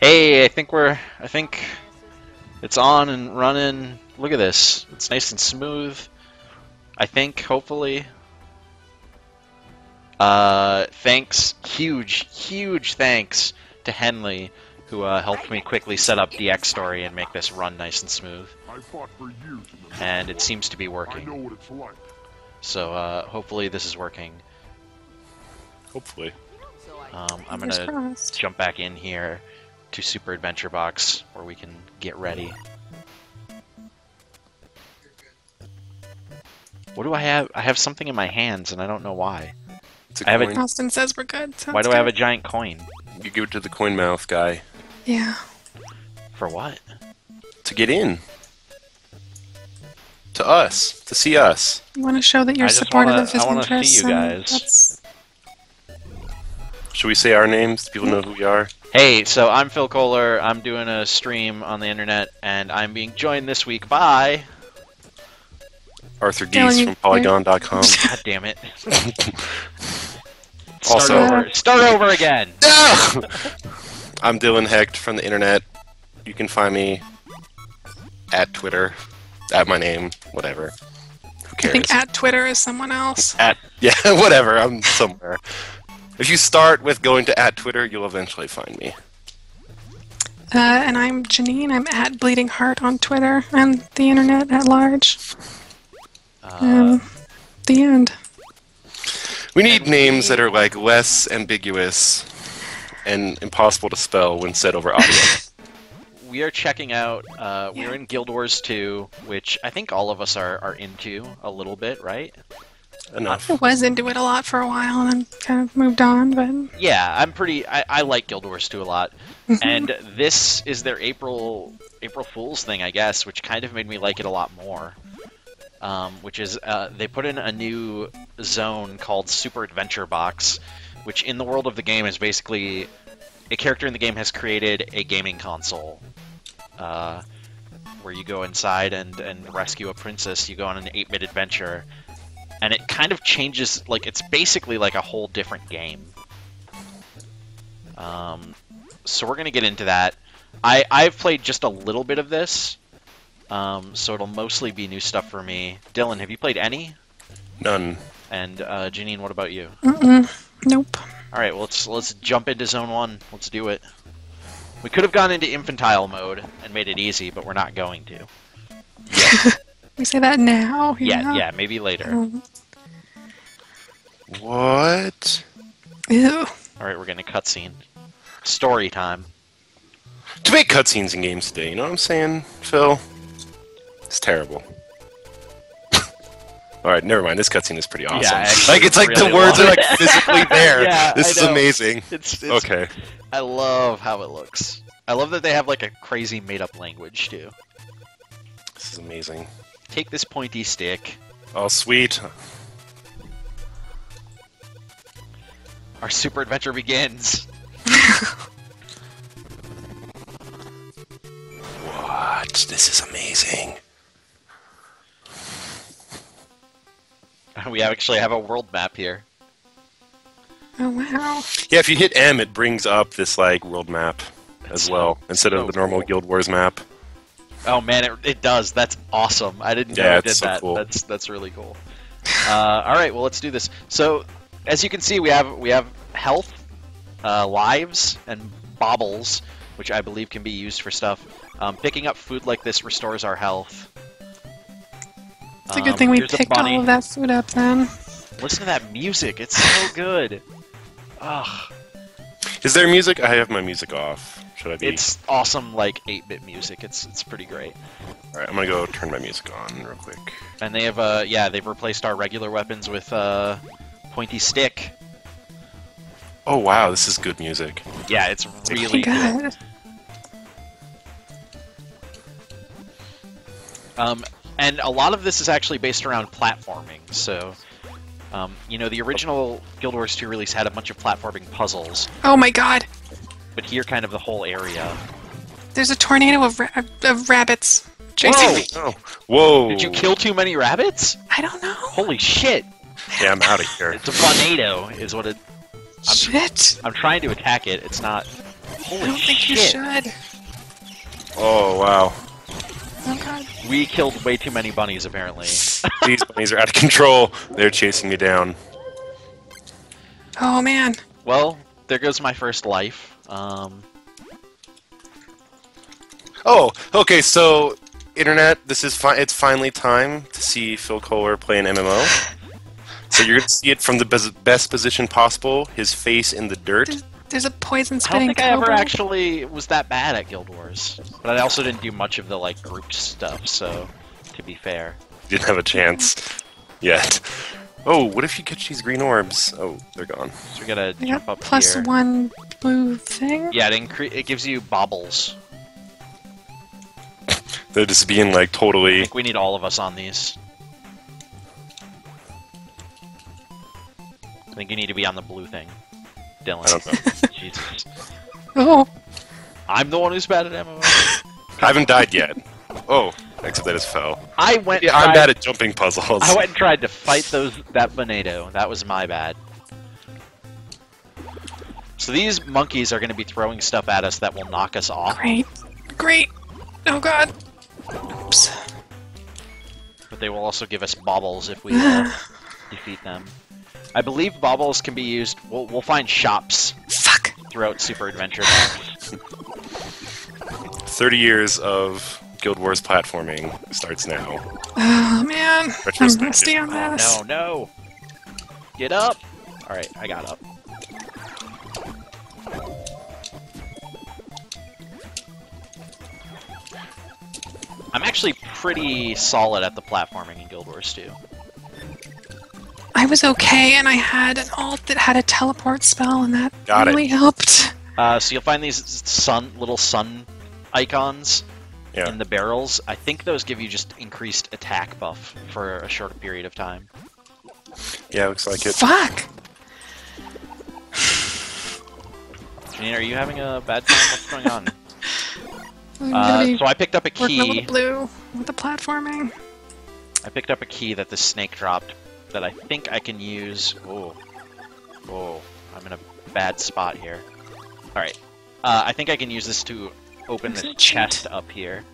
Hey, I think we're. I think it's on and running. Look at this. It's nice and smooth. I think, hopefully. Uh, thanks, huge, huge thanks to Henley, who uh, helped me quickly set up Dxtory and make this run nice and smooth. I fought for years And it seems to be I know working. what it's like. So uh, hopefully this is working. Hopefully. Um, I'm gonna jump back in here to Super Adventure Box where we can get ready. What do I have? I have something in my hands and I don't know why. It's a I have a- Austin says we're good. Sounds Why do I have a giant coin? You give it to the coin mouth guy Yeah. For what? to get in. To us. To see us. You want to show that you're I supportive wanna- of his I wanna see you guys. That's, Should we say our names? Do people know who we are? Hey, so I'm Phil Kollar. I'm doing a stream on the internet and I'm being joined this week by. Arthur Dylan, Geese from Polygon.com. God damn it. Start Also- over. Start over again. I'm Dylan Hecht from the internet. You can find me at Twitter, at my name, whatever. Who cares? I think at Twitter is someone else. At- yeah, whatever. I'm somewhere. If you start with going to at Twitter, you'll eventually find me. Uh, and I'm Janine. I'm at Bleating Heart on Twitter and the internet at large. Uh, Um, the end. We need names that are like less ambiguous and impossible to spell when said over audio. we are checking out. Uh, Yeah. We're in Guild Wars 2, which I think all of us are, are into a little bit, right? Enough. I was into it a lot for a while and then kind of moved on, but Yeah, I'm pretty. I, I like Guild Wars 2 a lot, and this is their April April Fools thing, I guess, which kind of made me like it a lot more. Um, which is uh, they put in a new zone called Super Adventure Box, which in the world of the game is basically a character in the game has created a gaming console, uh, where you go inside and and rescue a princess. You go on an 8-bit adventure, and it kind of changes. Like it's basically like a whole different game. Um, so we're gonna get into that. I I've played just a little bit of this, um, so it'll mostly be new stuff for me. Dylan, have you played any? None. And uh, Janine, what about you? mm-mm. nope. All right, well, let's let's jump into zone one. Let's do it. We could have gone into infantile mode and made it easy, but we're not going to. We say that now. you Yeah, yeah, maybe later. Um, What? ew. All right, we're getting a cutscene. Story time. To make cutscenes in games today, you know what I'm saying, Phil? It's terrible. Alright, never mind. This cutscene is pretty awesome. actually, like, it's like really the words well. are like physically there. Yeah, this I is know. amazing. It's, it's Okay. I love how it looks. I love that they have like a crazy made-up language too. This is amazing. Take this pointy stick. Oh, sweet. Our super adventure begins. What? This is amazing. We actually have a world map here. Oh wow. Yeah, if you hit M, it brings up this, like, world map as so- well, instead so of the normal. Guild Wars map. Oh man, it, it does. That's awesome. I didn't know Yeah, it did so that. cool. That's that's really cool. Uh, all right, well let's do this. So, as you can see, we have we have health, uh, lives, and baubles, which I believe can be used for stuff. Um, picking up food like this restores our health. It's a good Um, thing we picked all of that food up then. Listen to that music. It's so good. Ugh, Is there music? I have my music off. Should I be? it's awesome, like 8-bit music. It's it's pretty great. Alright, I'm gonna go turn my music on real quick. And they have uh yeah they've replaced our regular weapons with uh pointy stick. Oh, wow, this is good music. Yeah, it's really good. good. Um, and a lot of this is actually based around platforming. So, um, you know, the original Guild Wars 2 release had a bunch of platforming puzzles, Oh my god. But here, kind of the whole area. There's a tornado of, ra- of rabbits chasing me. Oh, whoa! Did you kill too many rabbits? I don't know. Holy shit! Yeah, I'm out of here. It's a tornado, is what it. I'm- Shit. I'm trying to attack it. It's not. I don't think you shit. should. Oh wow. Oh god. We killed way too many bunnies, apparently. These bunnies are out of control. They're chasing me down. Oh man. well, there goes my first life. Um, Oh, okay. So, internet, this is fi- it's finally time to see Phil Kollar play an MMO. So you're gonna see it from the best, best position possible. His face in the dirt. There's, there's a poison I don't spitting think I ever actually was that bad at Guild Wars, but I also didn't do much of the like group stuff. So, to be fair, Didn't have a chance yet. Oh, what if you catch these green orbs? Oh, they're gone. so we gotta I jump up plus here. one blue thing. Yeah, it incre- it gives you baubles. They're just being like I totally. think we need all of us on these. I think you need to be on the blue thing, Dylan. I don't know. Jesus, Oh, I'm the one who's bad at MMO. I haven't died yet. Oh, except that it fell. I went. Yeah, I'm tried- bad at jumping puzzles. I went and tried to fight those that Venado. That was my bad. So these monkeys are going to be throwing stuff at us that will knock us off, great. Great. Oh god. Oops. but they will also give us baubles if we uh, defeat them. I believe baubles can be used. We'll, we'll find shops Fuck. throughout Super Adventure. 30 years of Guild Wars platforming starts now. Oh man. I'm rusty on Oh, this. no, no! Get up! All right, I got up. I'm actually pretty solid at the platforming in Guild Wars 2. I was okay, and I had an alt that had a teleport spell, and that Got it. really helped. Uh, so you'll find these sun little sun icons Yeah. in the barrels. I think those give you just increased attack buff for a short period of time. Yeah, looks like it. Fuck. Janine, are you having a bad time? What's going on? I'm Uh, so I picked up a working a key. little blue with the platforming. I picked up a key that the snake dropped that I think I can use. Oh, oh, I'm in a bad spot here. All right, uh, I think I can use this to open Use this it, cheat. chest up here,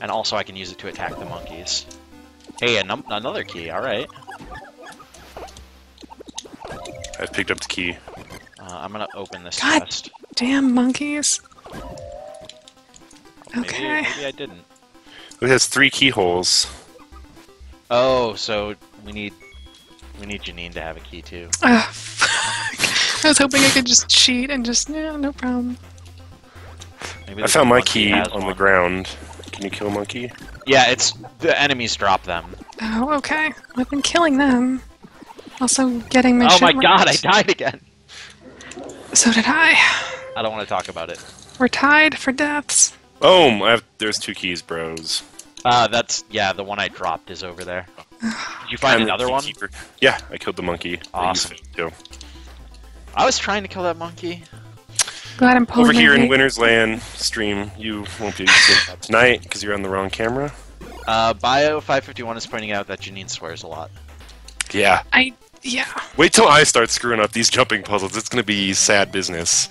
and also I can use it to attack the monkeys. Hey, a another key. All right, I've picked up the key. Uh, I'm gonna open this God. chest. Damn monkeys. Maybe, Okay. maybe I didn't. It has three keyholes. Oh, so we need we need Janine to have a key too. Ugh, fuck. I was hoping I could just cheat and just, yeah, no problem. Maybe I found my key has on the ground. Can you kill a monkey? Yeah, it's the enemies drop them. Oh, okay. I've been killing them. Also getting my oh shit my god, I died again. So did I. I don't want to talk about it. We're tied for deaths. Boom! I have, there's two keys, bros. Uh, that's yeah, the one I dropped is over there. Did you find I'm another one? keeper. Yeah, I killed the monkey. Awesome. failed to. I was trying to kill that monkey. Glad I'm pulling Over my here in weight. Winter's Land stream, you won't be seeing that tonight because you're on the wrong camera. Uh, Bio 551 is pointing out that Janine swears a lot. Yeah. I, yeah. Wait till I start screwing up these jumping puzzles. It's gonna be sad business.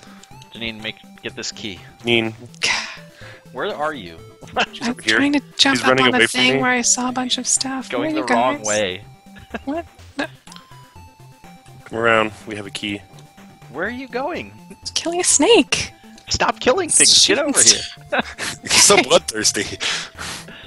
Janine, make get this key. Neen, Where are you? she's I'm over here. trying to jump She's up on away a thing where I saw a bunch of stuff. Going Where the you wrong guys? way. What? Come around. We have a key. Where are you going? It's killing a snake. Stop killing things. Get over here. He's so bloodthirsty.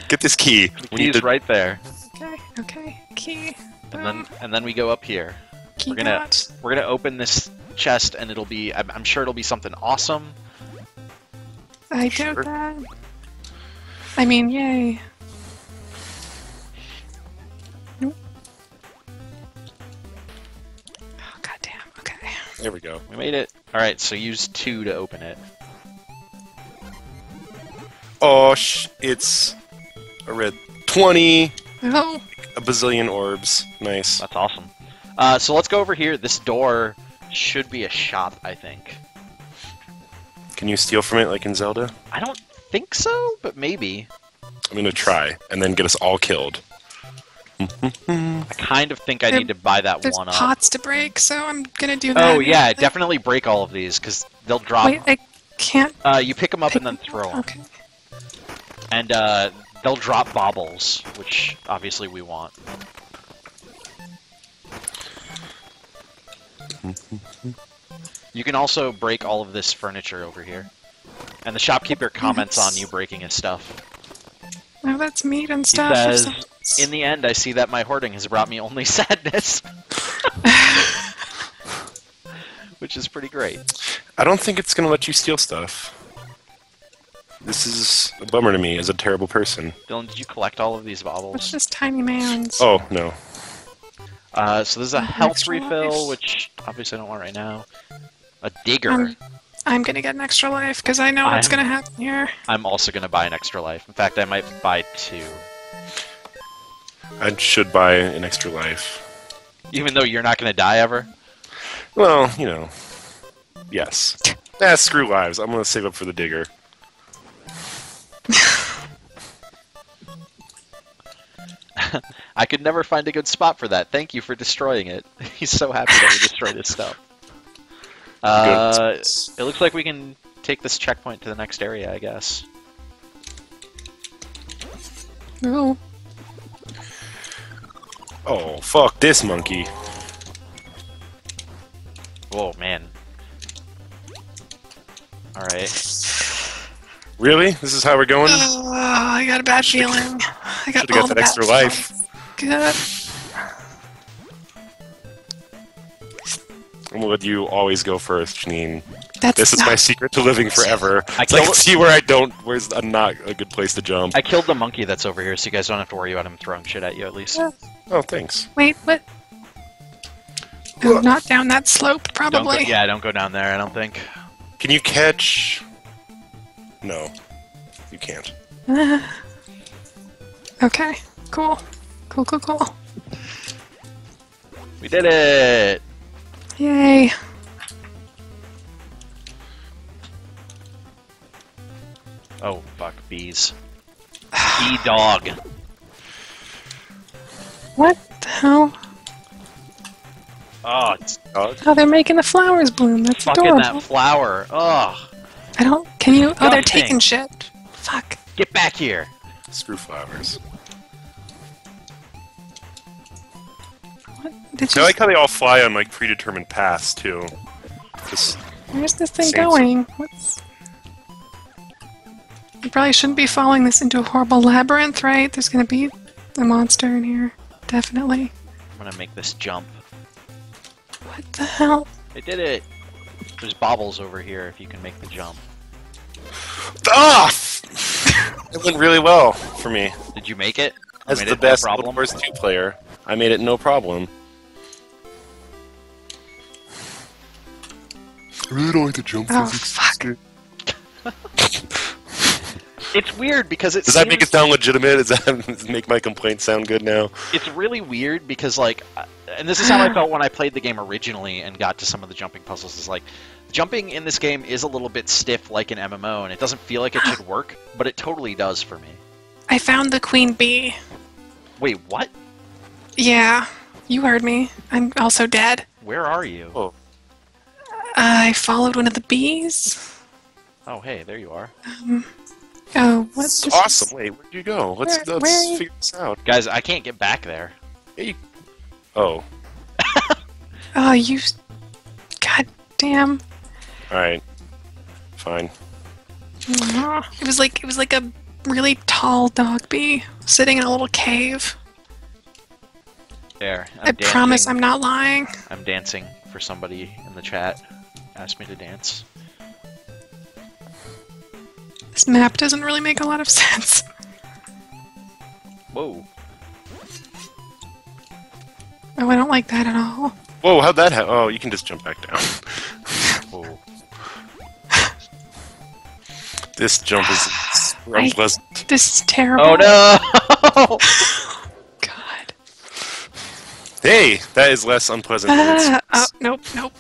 Get this key. The We need key's to. right there. Okay, okay. Key. And then and then we go up here. Key we're gonna- got. We're gonna open this chest and it'll be I'm, I'm sure it'll be something awesome. I Sure. doubt that. I mean, yay. Nope. Oh, goddamn. Okay. There we go. We made it. Alright, so use two to open it. Oh, sh- it's a red 20, Oh, a bazillion orbs. Nice. That's awesome. Uh, so let's go over here. This door should be a shop, I think. Can you steal from it like in Zelda? I don't think so, but maybe. I'm gonna try and then get us all killed. I kind of think I There- need to buy that There's one up. pots to break, so I'm gonna do that. Oh yeah, Like- definitely break all of these because they'll drop. Wait, I can't. Uh, you pick them up pick and then throw 'em. Okay. and uh, they'll drop baubles, which obviously we want. You can also break all of this furniture over here, and the shopkeeper comments on you breaking his stuff. Oh, that's meat and stuff. or says, "In the end, I see that my hoarding has brought me only sadness," which is pretty great. I don't think it's gonna let you steal stuff. This is a bummer to me as a terrible person. Dylan, did you collect all of these What's baubles? this tiny man's? Oh no. Uh, so there's a An health refill, life. which obviously I don't want right now. A digger. Um, I'm gonna get an extra life because I know what's I'm- gonna happen here. I'm also going to buy an extra life. In fact, I might buy two. I should buy an extra life. Even though you're not going to die ever. Well, you know. Yes. Nah, screw lives. I'm gonna save up for the digger. I could never find a good spot for that. Thank you for destroying it. He's so happy that we destroyed his stuff. Uh, it looks like we can take this checkpoint to the next area, I guess. Ooh. Oh, fuck this monkey. Whoa, man. Alright. Really? This is how we're going? Oh, I got a bad feeling. I got Should've got that extra life. feelings. I'm gonna let you always go first, Janine. Good. That's This is my secret to living forever. I It's like, killed- see where I don't, where's a not a good place to jump. I killed the monkey that's over here, so you guys don't have to worry about him throwing shit at you, at least. Yeah. Oh, thanks. Wait, what? Not down that slope, Don't go, probably. yeah, don't go down there, I don't think. Can you catch? No, you can't. okay, cool. Cool, cool, cool. We did it! Yay. Oh, fuck, bees. Bee dog. What the hell? Oh, it's Dog? Oh, they're making the flowers bloom. That's fucking adorable. that flower. Ugh. I don't. Can you? Oh, they're taking shit. Fuck. Get back here. Screw flowers. What? Did you? I you? like how they all fly on like predetermined paths too. Just Where's this thing Saints. going? What's? You probably shouldn't be following this into a horrible labyrinth, right? There's gonna be a monster in here. Definitely. I'm gonna make this jump. What the hell? I did it. There's baubles over here if you can make the jump. ah! it went really well for me. Did you make it? You As the it, best no problem. Wars 2 player, I made it no problem. I really don't like the jump Oh, physics. fuck. It's weird because it Does that make it sound legitimate? Does that make my complaint sound good now? it's really weird because like uh, and this is how I felt when I played the game originally and got to some of the jumping puzzles is like jumping in this game is a little bit stiff like an MMO and it doesn't feel like it should work, but it totally does for me. I found the queen bee. Wait, what? Yeah, you heard me. I'm also dead. Where are you? Oh. I followed one of the bees. Oh, hey, there you are. Oh, what's This is awesome. Wait, where'd you go? Let's, Where- let's where figure this out. Guys, I can't get back there. Hey. Oh, Oh, you. God damn. alright. Fine. It was like it was like a really tall dog bee sitting in a little cave. There. I'm I promise. I'm not lying. I'm dancing for somebody in the chat. Asked me to dance. This map doesn't really make a lot of sense. Whoa. Oh, I don't like that at all. Whoa, how'd that happen? Oh, you can just jump back down. Whoa. this jump is I- unpleasant. This is terrible. Oh no! God. Hey, that is less unpleasant. than it Ah, oh, nope, nope.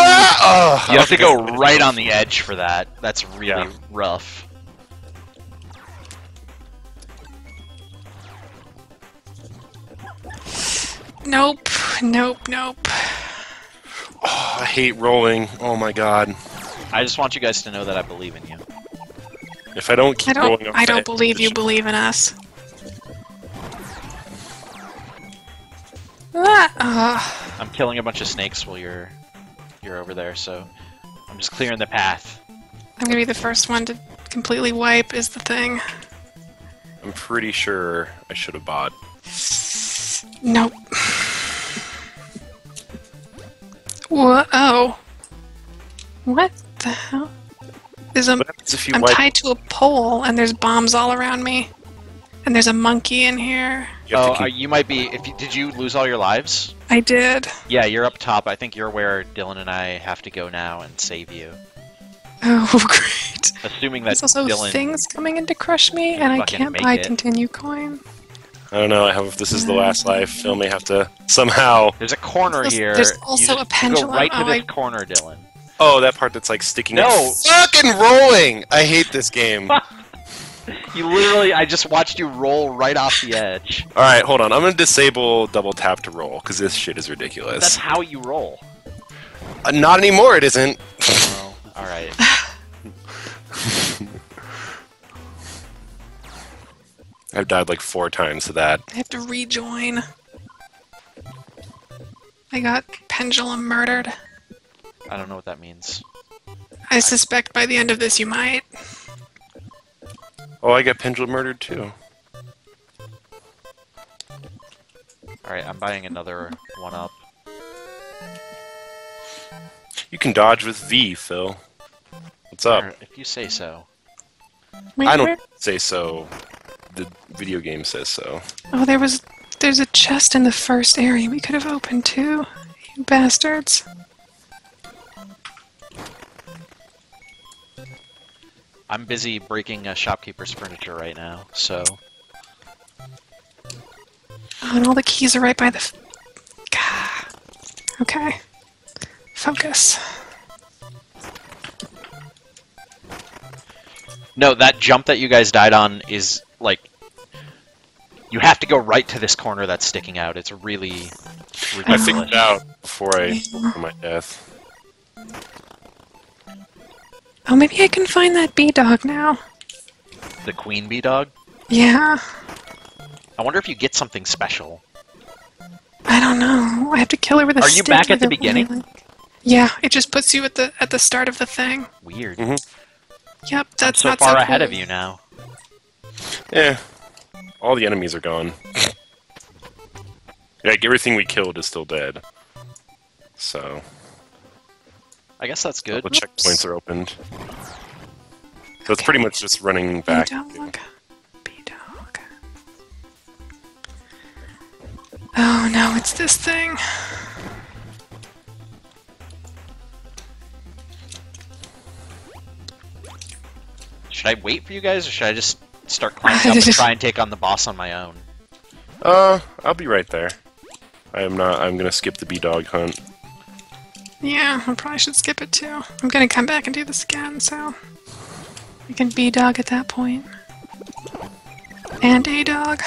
Oh, You have to go right on the edge for that. That's really Yeah. rough. Nope. Nope. Nope. Oh, I hate rolling. Oh my god. I just want you guys to know that I believe in you. If I don't keep I don't. off I the don't edge, believe you believe in us. Ah, ah. I'm killing a bunch of snakes while you're you're over there, so I'm just clearing the path. I'm gonna be the first one to completely wipe. Is the thing? I'm pretty sure I should have bought. Nope. Whoa. What the hell? There's a, what if you I'm wipe? tied to a pole and there's bombs all around me. And there's a monkey in here. You have Oh, to uh, you might be. If you, did you lose all your lives? I did. Yeah, you're up top. I think you're where Dylan and I have to go now and save you. Oh, great. Assuming that There's also Dylan. things coming in to crush me, and I can't buy it. continue coin. I don't know. I hope if this is the last life, Phil may have to somehow. There's a corner There's- here. there's You also just- a pendulum. Go right to Oh, this I- corner, Dylan. Oh, that part that's like sticking. No. out. fucking rolling. I hate this game. All You literally, I just watched you roll right off the edge. All right, hold on. I'm gonna disable double tap to roll because this shit is ridiculous. That's how you roll. Uh, not anymore. It isn't. Oh, all right. I've died like four times to that. I have to rejoin. I got pendulum murdered. I don't know what that means. I suspect by the end of this you might. Oh, I got pendulum murdered too. All right, I'm buying another one up. You can dodge with V, Phil. What's up? Or If you say so. I don't say so. The video game says so. Oh, there was. There's a chest in the first area we could have opened too. You bastards. I'm busy breaking a shopkeeper's furniture right now, so Oh, and all the keys are right by the. F- Gah. Okay. Focus. no. That jump that you guys died on is like you have to go right to this corner that's sticking out. It's really I figured it out before I for my death. Oh, maybe I can find that bee dog now. The queen bee dog. Yeah. I wonder if you get something special. I don't know. I have to kill her with a Are you stick back at the beginning? really- Yeah, it just puts you at the at the start of the thing. Weird. Mhm. Yep, I'm that's so not far so ahead cool. of you now. Yeah. All the enemies are gone. like everything we killed is still dead. So I guess that's all good. the checkpoints are opened. So it's pretty much just running back. Bee dog. Bee dog. Oh no, it's this thing. Should I wait for you guys, or should I just start climbing up and try and take on the boss on my own? Uh, I'll be right there. I am not. I'm gonna skip the bee dog hunt. Yeah, I probably should skip it too. I'm gonna come back and do this again, so you can bee dog at that point. And a dog.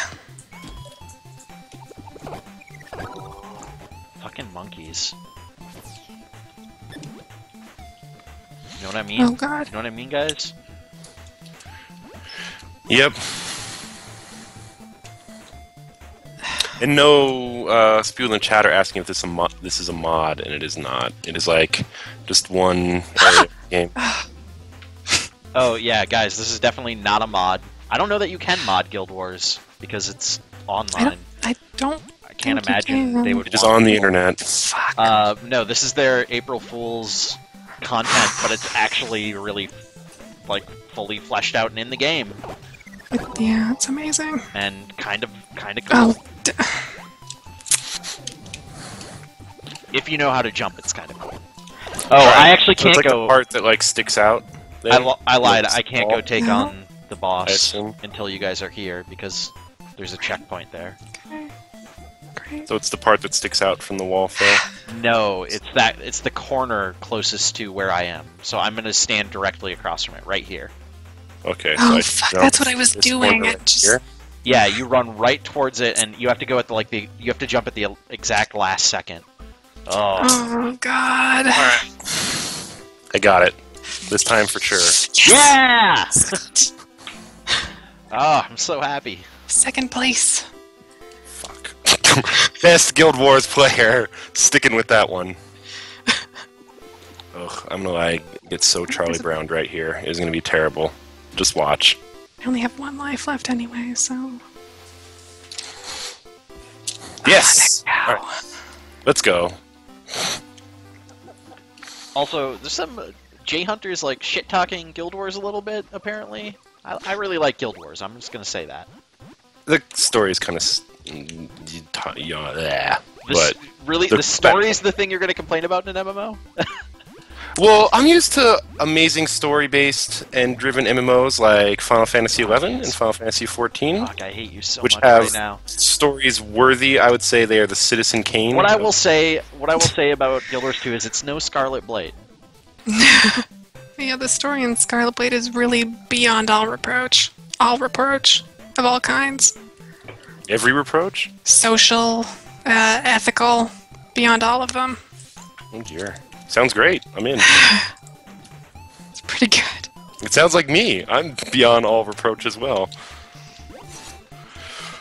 Fucking monkeys. You know what I mean? Oh god. You know what I mean, guys? Yep. And no, uh, people in the chat are asking if this is a mod. This is a mod, and it is not. It is like just one area of the game. Oh yeah, guys, this is definitely not a mod. I don't know that you can mod Guild Wars because it's I online. don't I don't I can't imagine can. they would. It is on the people- internet. fuck. Uh, no, this is their April Fool's content, but it's actually really like fully fleshed out and in the game, It- yeah, it's amazing. and kind of kind of cool. Oh, d- If you know how to jump, it's kind of cool. Oh, I actually can't it's like go. the part that like sticks out. I, li- I lied. I can't go take on the boss until you guys are here because there's a checkpoint there. So it's the part that sticks out from the wall, Phil. No, it's that. It's the corner closest to where I am. So I'm gonna stand directly across from it, right here. Okay. Oh, so Oh, I fuck, jump that's what I was this doing. right just- here. Yeah, you run right towards it, and you have to go at the like the you have to jump at the exact last second. Oh, Oh god. I got it. This time for sure. yeah! oh, I'm so happy. Second place. Fuck. Best Guild Wars player. Sticking with that one. Ugh, I'm gonna lie. Get so Charlie Brown right here. It's gonna be terrible. Just watch. I only have one life left anyway, so. Yes. Ow. All right, let's go. Also, there's some uh, J Hunters like shit talking Guild Wars a little bit. Apparently, I, I really like Guild Wars. I'm just gonna say that. The story is kind of yeah, This, but really, the- the story is the thing you're gonna complain about in an MMO? well, I'm used to amazing story-based and driven MMOs like Final Fantasy XI and Final Fantasy XIV. Fuck, I hate you so Which much have- right now. Stories worthy, I would say they are the Citizen Kane. What I will say, what I will say about Guild Wars 2 is it's no Scarlet Blade. Yeah, the story in Scarlet Blade is really beyond all reproach. All reproach of all kinds. every reproach. Social, uh, ethical, beyond all of them. Oh dear, sounds great. I'm in. It's pretty good. It sounds like me. I'm beyond all reproach as well.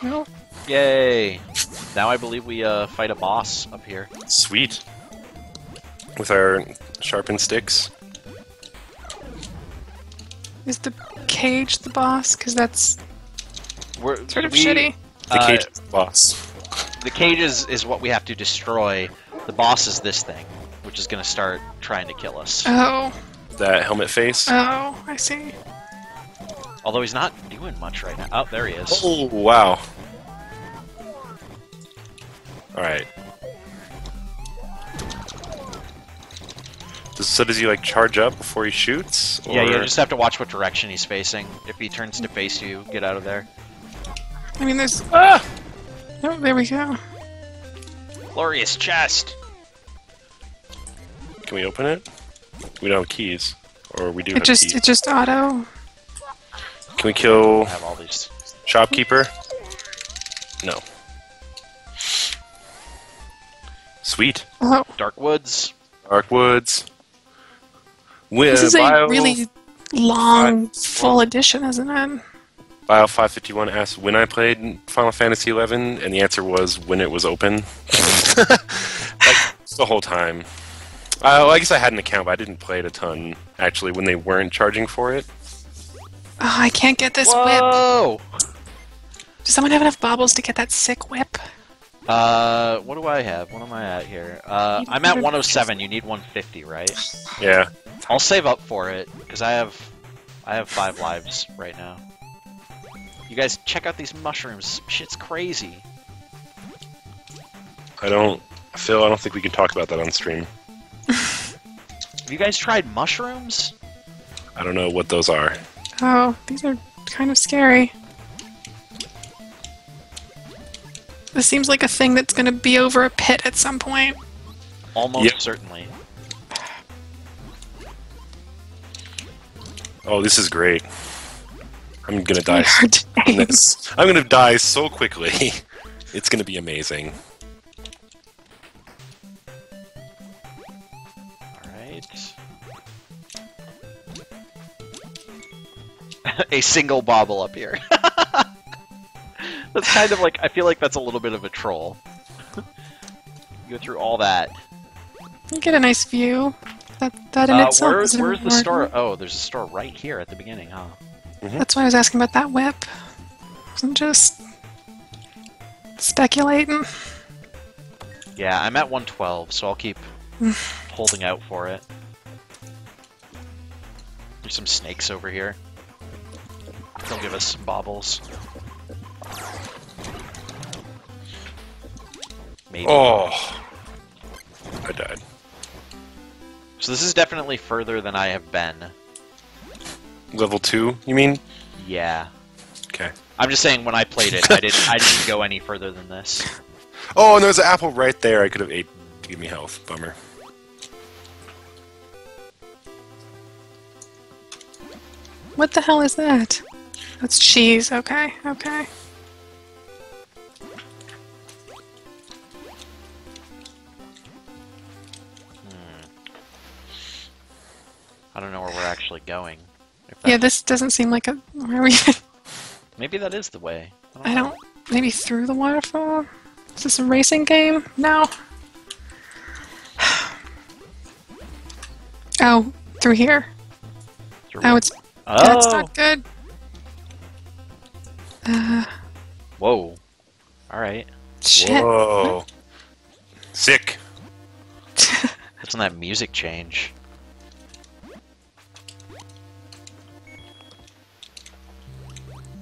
Well, Yay! Now I believe we uh, fight a boss up here. Sweet. With our sharpened sticks. is the cage the boss? Because that's We're, sort of we- shitty. The uh, cage is the boss. The cage is, is what we have to destroy. The boss is this thing, which is going to start trying to kill us. Oh, That helmet face. oh, I see. Although he's not doing much right now. Oh, there he is. Oh wow. All right. Does, so does he like charge up before he shoots? Yeah, you just have to watch what direction he's facing. If he turns to face you, get out of there. I mean, there's. Ah! Oh, there we go. Glorious chest! Can we open it? We don't have keys, or we do It have just keys. it just auto. Can we kill I have all these. shopkeeper? No. Sweet. Oh, Dark Woods. Dark Woods. Wi- this is a Bio, really long, full edition, isn't it? Bio five fifty one asked when I played Final Fantasy eleven, and the answer was when it was open. like the whole time. Uh, well, I guess I had an account, but I didn't play it a ton actually when they weren't charging for it. Oh, I can't get this whip. Whoa! Does someone have enough baubles to get that sick whip? Uh, what do I have? What am I at here? Uh, I'm at 107. You need 150, right? Yeah. I'll save up for it because I have, I have five lives right now. You guys check out these mushrooms. Shit's crazy. I don't Phil, I don't think we can talk about that on stream. Have you guys tried mushrooms? I don't know what those are. Oh, these are kind of scary. This seems like a thing that's gonna be over a pit at some point. Almost Yep. certainly. Oh, this is great. I'm gonna Really die. hard to aim. I'm gonna die so quickly. It's gonna be amazing. a single bobble up here. that's kind of like, I feel like that's a little bit of a troll. you go through all that. You get a nice view. That that in Uh, itself where- is an where's the store? Oh, there's a store right here at the beginning, huh? That's why I was asking about that whip. I'm just speculating. Yeah, I'm at 112, so I'll keep holding out for it. There's some snakes over here. He'll give us some baubles. Maybe. Oh! I died. So this is definitely further than I have been. Level 2, you mean? Yeah. Okay. I'm just saying when I played it, I didn't I didn't go any further than this. Oh, and there's an apple right there I could have ate to give me health. Bummer. What the hell is that? That's cheese. Okay, okay. Hmm. I don't know where we're actually going. Yeah, this doesn't seem like a. Where are we? Maybe that is the way. I don't. Maybe through the waterfall? Is this a racing game? No. Oh, through here. Through Oh, it's. That's Oh! not good. Uh, Whoa. Alright. shit. Whoa. Sick. Doesn't that music change?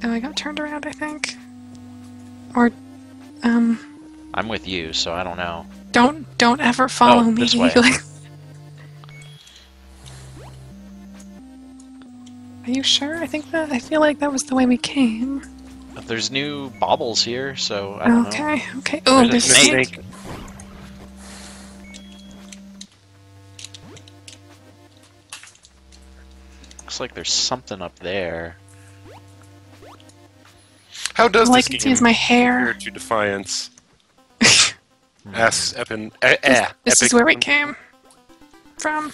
Oh, I got turned around, I think. Or, um, I'm with you, so I don't know. don't don't ever follow Oh, me. this way. Like- Are you sure? I think that I feel like that was the way we came. But There's new baubles here, so I don't know. Okay, okay. Oh, There's a snake. snake. Looks like there's something up there. How does All I this can game see is my compare hair. to Defiance? Asks Epin. Eh, eh, This is where we came from.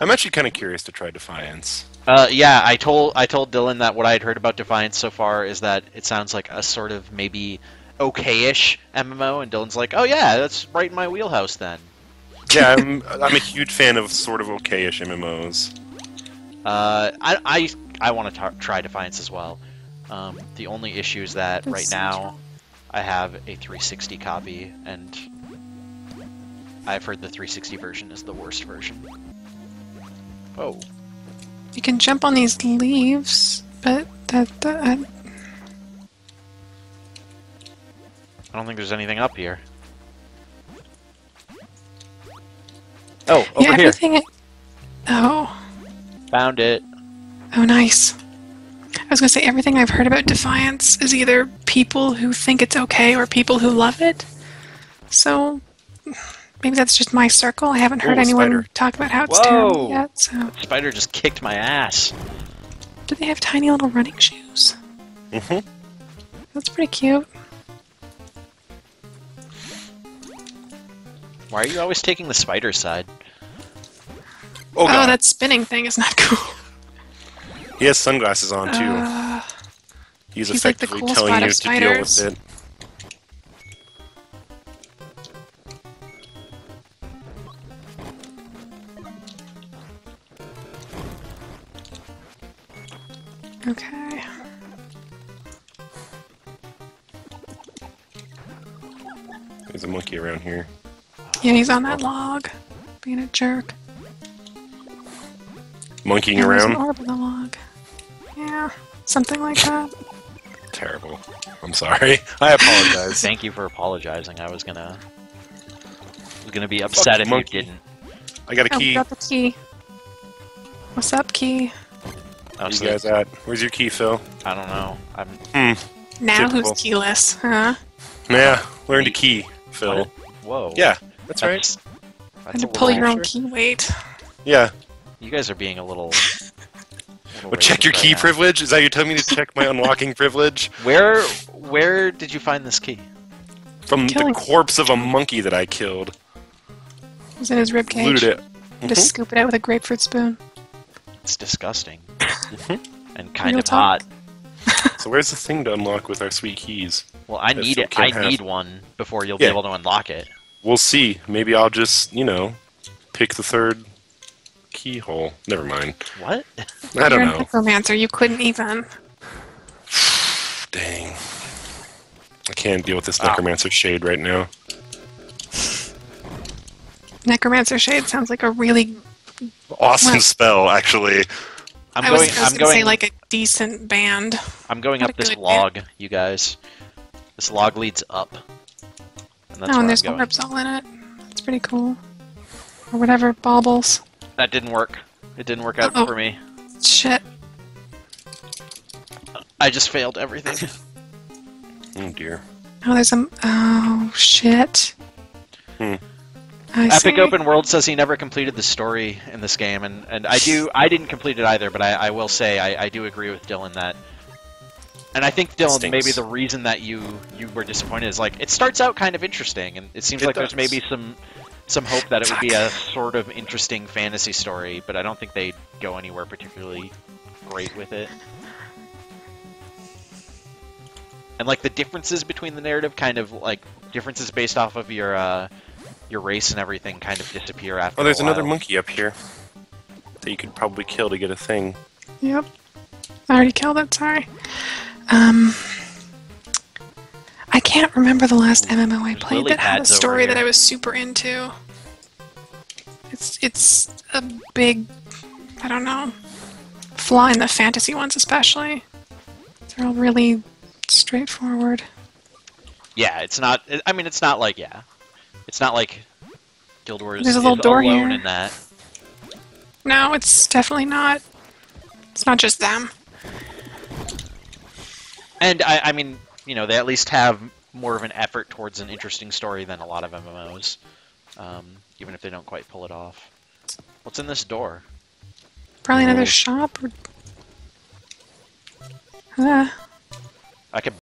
I'm actually kind of curious to try Defiance. Uh, yeah, I told I told Dylan that what I had heard about Defiance so far is that it sounds like a sort of maybe okay-ish MMO, and Dylan's like, "Oh yeah, that's right in my wheelhouse then." Yeah, I'm, I'm a huge fan of sort of okayish MMOs. Uh, I I, I want to try Defiance as well. Um, the only issue is that right That's now I have a 360 copy, and I've heard the 360 version is the worst version. Oh, You can jump on these leaves, but that, that I, I don't think there's anything up here. Oh, over yeah, here. everything. Oh, Found it. oh, nice. I was gonna say everything I've heard about Defiance is either people who think it's okay or people who love it. So maybe that's just my circle. I haven't heard Ooh, anyone spider. talk about how it's Whoa. terrible yet. So Spider just kicked my ass. do they have tiny little running shoes? Mm-hmm. That's pretty cute. Why are you always taking the spider side? Oh, Oh, that spinning thing is not cool. He has sunglasses on too. Uh, he's, he's like the cool telling spot you of to deal with it. Okay. There's a monkey around here. Yeah, he's on that log, being a jerk. Monkeying Yeah, there's an around. orb on the log. Yeah, something like that. Terrible. I'm sorry. I apologize. Thank you for apologizing. I was gonna was gonna be upset if monkey. you didn't. I got a Oh, we key. got the key. What's up, key? I, Where was you guys at? Where's your key, Phil? I don't know. I'm hmm. Now Typical. who's keyless, huh? Yeah, learn to key, Phil. whoa. Yeah, that's right. That's, that's And to pull your own key weight. Yeah. You guys are being a little. little Well, check your racist key now. privilege. Is that you telling me to check my unlocking privilege Where where did you find this key? from Killing- the corpse of a monkey that I killed? It was in his rib cage. Looted it. Just mm-hmm. scoop it out with a grapefruit spoon. It's disgusting. Mhm. and kind Real of talk. hot. So where's the thing to unlock with our sweet keys? Well, I need it. I have. need one before you'll Yeah. be able to unlock it. We'll see. Maybe I'll just, you know, pick the third keyhole. Never mind. What? I You're don't a know. necromancer. You couldn't even. Dang. I can't deal with this necromancer shade right now. Necromancer shade sounds like a really. Awesome Well- spell, actually. I'm I was, going. I was I'm gonna say like a decent band. I'm going not up this good bit. log, you guys. This log leads up. And that's oh, and there's I'm orbs all in it. That's pretty cool. Or whatever, baubles. That didn't work. It didn't work out Uh-oh. for me. Shit. I just failed everything. Oh dear. Oh, there's a. Oh, shit. Hmm. I Epic see. Open World says he never completed the story in this game, and, and I do. I didn't complete it either, but I, I will say I, I do agree with Dylan that. And I think Dylan, Stinks. maybe the reason that you you were disappointed is like it starts out kind of interesting, and it seems It like there's maybe some some hope that it would be a sort of interesting fantasy story, but I don't think they'd go anywhere particularly great with it. And like the differences between the narrative, kind of like differences based off of your uh, your race and everything, kind of disappear after. Oh, there's a another monkey up here that you could probably kill to get a thing. Yep. I already killed it, sorry. Um I can't remember the last MMO I There's played that had a story that. I was super into. It's it's a big I don't know. Flaw in the fantasy ones especially. They're all really straightforward. Yeah, it's not. I mean, it's not like yeah, it's not like Guild Wars There's a is little door alone here. in that. No, it's definitely not. It's not just them. And I, I mean, you know, they at least have more of an effort towards an interesting story than a lot of MMOs, um, even if they don't quite pull it off. What's in this door? Probably another shop or. Ah, I could